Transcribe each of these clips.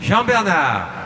Jean Bernard.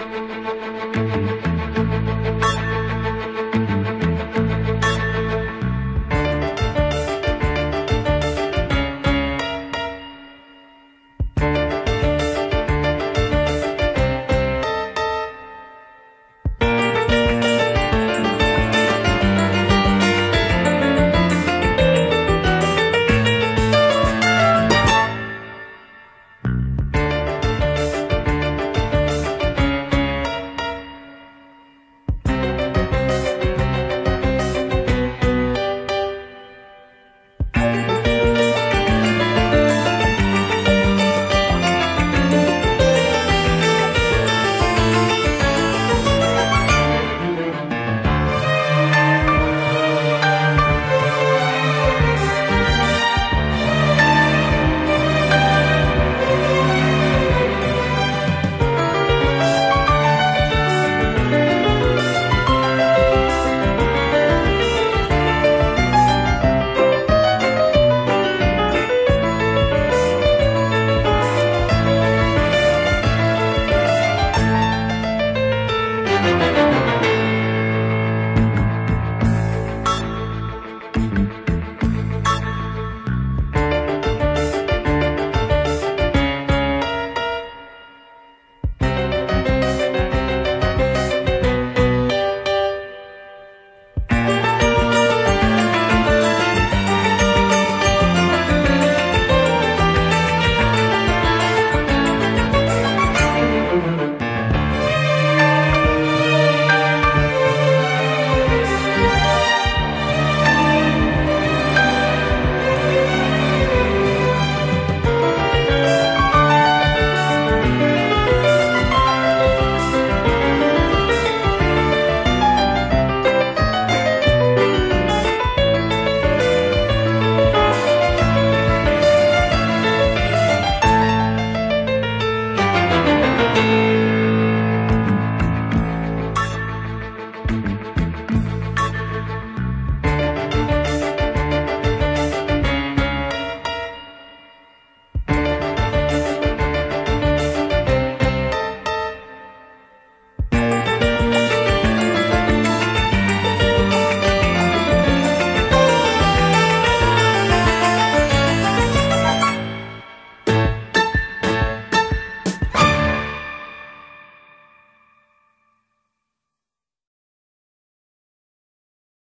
Música